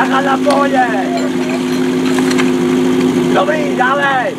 Taka na boje! Dobrý, dále!